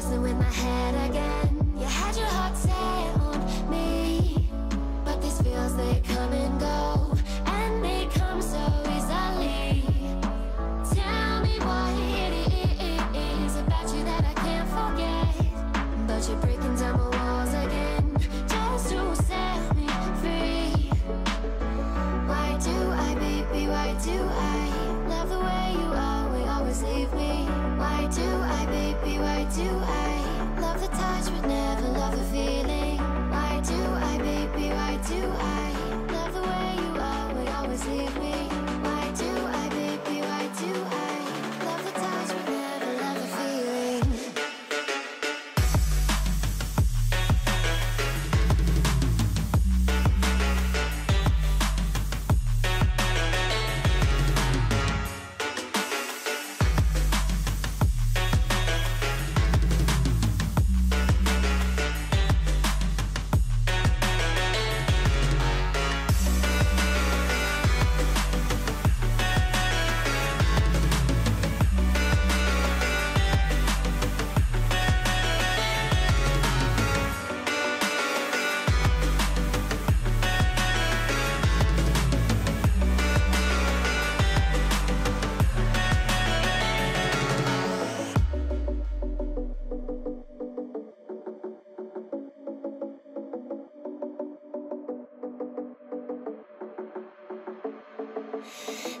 messing with my head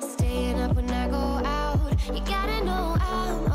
Staying up when I go out, you gotta know I'm